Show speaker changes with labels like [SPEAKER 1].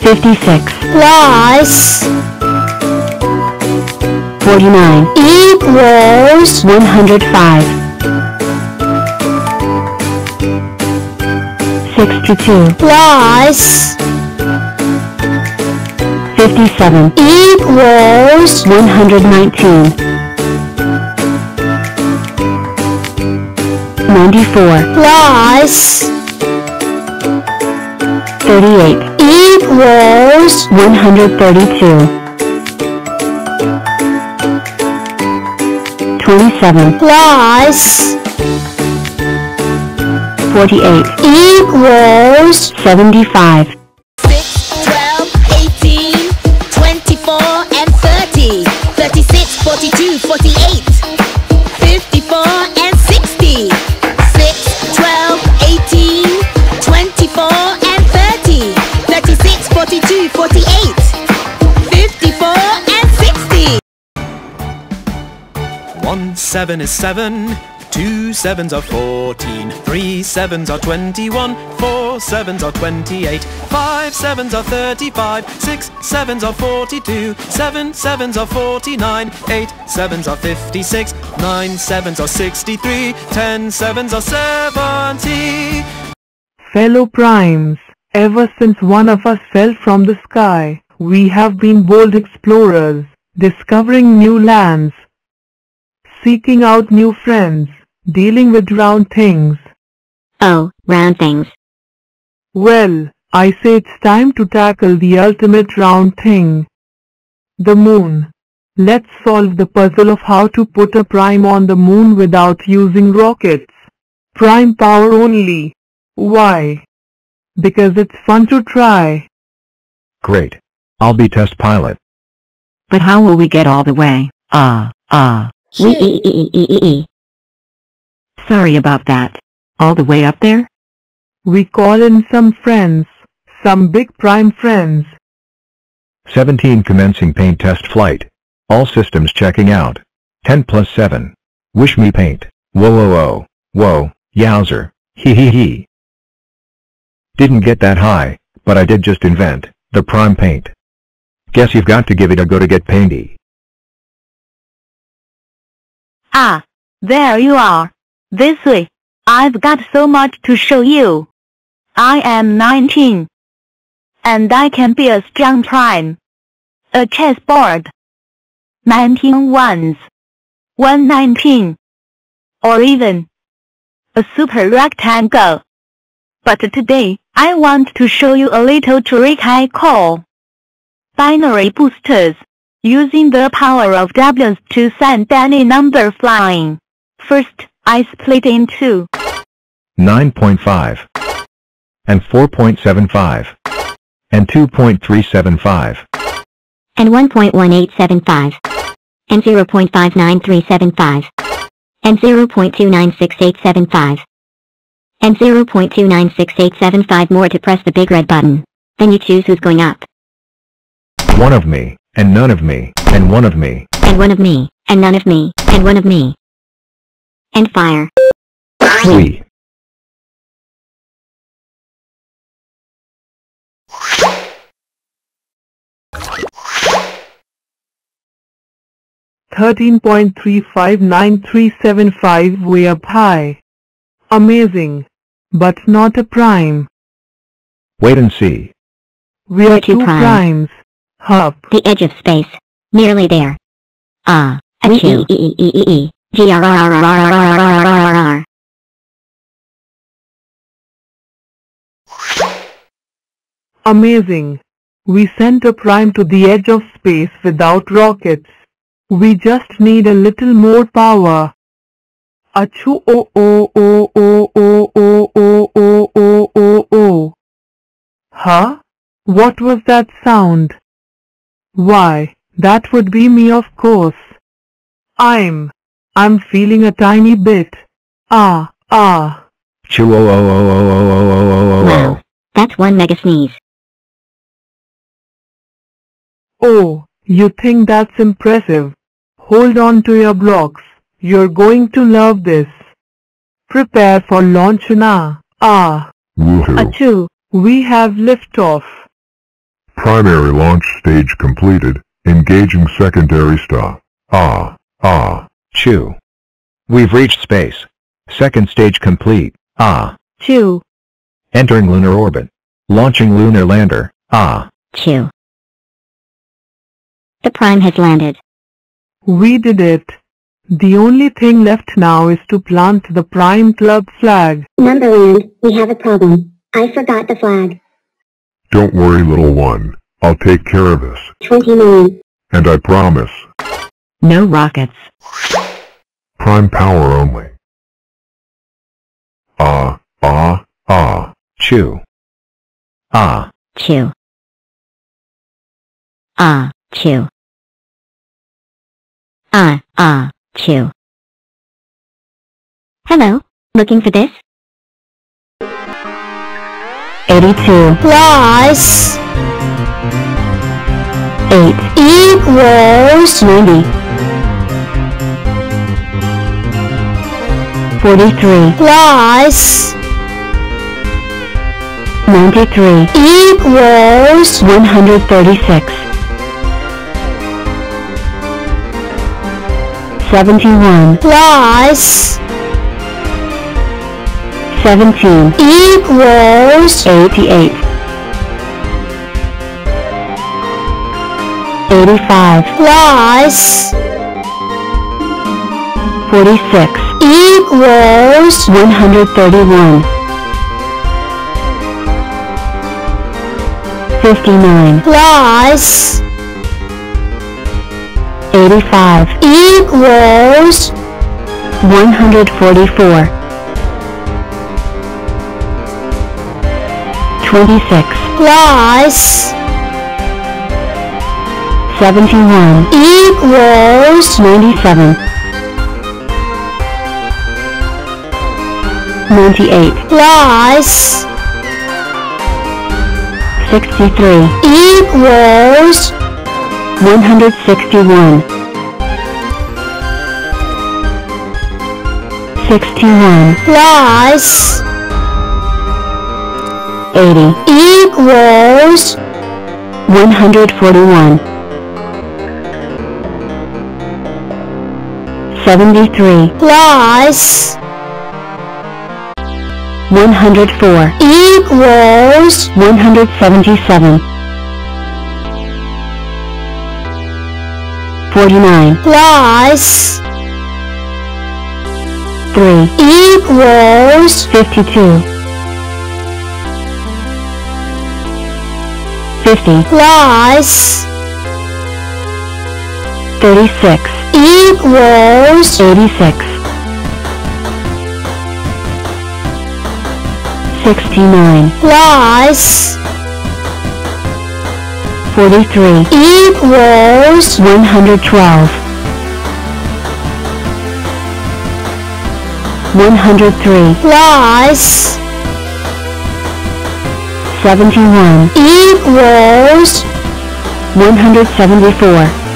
[SPEAKER 1] 56,
[SPEAKER 2] plus
[SPEAKER 1] 49,
[SPEAKER 2] equals
[SPEAKER 1] 105, 62,
[SPEAKER 2] plus
[SPEAKER 1] 57,
[SPEAKER 2] equals
[SPEAKER 1] 119, 94,
[SPEAKER 2] plus
[SPEAKER 1] 38,
[SPEAKER 2] equals
[SPEAKER 1] 132, 27,
[SPEAKER 2] plus
[SPEAKER 1] 48,
[SPEAKER 2] equals
[SPEAKER 1] 75,
[SPEAKER 3] One seven is seven. Two sevens are fourteen. Three sevens are twenty-one. Four sevens are twenty-eight. Five sevens are thirty-five. Six sevens are forty-two. Seven sevens are forty-nine. Eight sevens are fifty-six. Nine sevens are sixty-three. Ten sevens are seventy.
[SPEAKER 4] Fellow primes, ever since one of us fell from the sky, we have been bold explorers, discovering new lands, seeking out new friends, dealing with round things.
[SPEAKER 1] oh, round things.
[SPEAKER 4] Well, I say it's time to tackle the ultimate round thing. The moon. Let's solve the puzzle of how to put a prime on the moon without using rockets. Prime power only. Why? Because it's fun to try.
[SPEAKER 5] Great. I'll be test pilot.
[SPEAKER 1] But how will we get all the way? Ah, ah. We e e e e e e. Sorry about that. All the way up there?
[SPEAKER 4] We call in some friends, some big prime friends.
[SPEAKER 5] 17 commencing paint test flight. All systems checking out. 10 plus 7. Wish me paint. Whoa whoa whoa. Whoa, yowzer. Hee hee hee. Didn't get that high, but I did just invent the prime paint. Guess you've got to give it a go to get painty.
[SPEAKER 1] Ah, there you are. This way. I've got so much to show you. I am 19. And I can be a strong prime. A chessboard. 19 ones. 119. Or even a super rectangle. But today, I want to show you a little trick I call binary boosters, using the power of W's to send any number flying. First, I split in two.
[SPEAKER 5] 9.5. And 4.75. And 2.375.
[SPEAKER 6] and 1.1875, and 0.59375, and 0.296875, and 0.296875 more to press the big red button. Then you choose who's going up,
[SPEAKER 5] One of me, and none of me, and one of me.
[SPEAKER 6] and one of me, and none of me, and one of me. And fire.
[SPEAKER 5] We.
[SPEAKER 4] Thirteen point three five nine three seven five way up high. Amazing. But not a prime.
[SPEAKER 5] Wait and see.
[SPEAKER 4] We're
[SPEAKER 6] two
[SPEAKER 4] two
[SPEAKER 6] primes.
[SPEAKER 4] primes. Hup.
[SPEAKER 6] The edge of space. Nearly there. Ah. Achoo. E e e e e. G r r r r r r r r r r r.
[SPEAKER 4] Amazing. We sent a prime to the edge of space without rockets. We just need a little more power. Achoo oh oh oh oh oh oh oh oh oh oh oh. Huh? What was that sound? Why, that would be me of course. I'm, I'm feeling a tiny bit. Ah, ah.
[SPEAKER 5] Chew oh oh oh oh oh oh oh oh oh
[SPEAKER 6] Wow. That's one mega sneeze.
[SPEAKER 4] Oh, you think that's impressive? Hold on to your blocks. You're going to love this. Prepare for launch now. Ah,
[SPEAKER 5] Woohoo.
[SPEAKER 4] achoo, We have liftoff.
[SPEAKER 7] Primary launch stage completed. Engaging secondary star. Ah, ah.
[SPEAKER 5] Chew. We've reached space. Second stage complete. Ah.
[SPEAKER 1] two,
[SPEAKER 5] Entering lunar orbit. Launching lunar lander. Ah.
[SPEAKER 6] Chew. The Prime has landed.
[SPEAKER 4] We did it. The only thing left now is to plant the Prime Club flag.
[SPEAKER 6] Numberland, we have a problem. I forgot the flag.
[SPEAKER 7] Don't worry, little one. I'll take care of this.
[SPEAKER 6] 29.
[SPEAKER 7] And I promise.
[SPEAKER 1] no rockets.
[SPEAKER 7] Prime power only. Ah, ah, ah.
[SPEAKER 5] Chew. Ah.
[SPEAKER 6] Chew. Ah, chew. Ah, ah, chew. Hello, looking for this?
[SPEAKER 1] 82,
[SPEAKER 2] plus
[SPEAKER 1] 8,
[SPEAKER 2] equals
[SPEAKER 1] 90, 43,
[SPEAKER 2] plus
[SPEAKER 1] 93,
[SPEAKER 2] equals
[SPEAKER 1] 136, 71,
[SPEAKER 2] plus
[SPEAKER 1] 17,
[SPEAKER 2] equals
[SPEAKER 1] 88, 85,
[SPEAKER 2] plus
[SPEAKER 1] 46,
[SPEAKER 2] equals
[SPEAKER 1] 131, 59,
[SPEAKER 2] plus
[SPEAKER 1] 85,
[SPEAKER 2] equals
[SPEAKER 1] 144, 26,
[SPEAKER 2] plus
[SPEAKER 1] 71,
[SPEAKER 2] equals
[SPEAKER 1] 97, 98,
[SPEAKER 2] plus
[SPEAKER 1] 63,
[SPEAKER 2] equals
[SPEAKER 1] 161, 61,
[SPEAKER 2] plus
[SPEAKER 1] 80,
[SPEAKER 2] equals
[SPEAKER 1] 141, 73,
[SPEAKER 2] plus
[SPEAKER 1] 104,
[SPEAKER 2] equals
[SPEAKER 1] 177, 49,
[SPEAKER 2] plus
[SPEAKER 1] 3,
[SPEAKER 2] equals
[SPEAKER 1] 52, 50,
[SPEAKER 2] plus
[SPEAKER 1] 36,
[SPEAKER 2] equals
[SPEAKER 1] 86, 69,
[SPEAKER 2] plus
[SPEAKER 1] 43,
[SPEAKER 2] equals
[SPEAKER 1] 112, 103,
[SPEAKER 2] plus
[SPEAKER 1] 71,
[SPEAKER 2] equals
[SPEAKER 1] 174,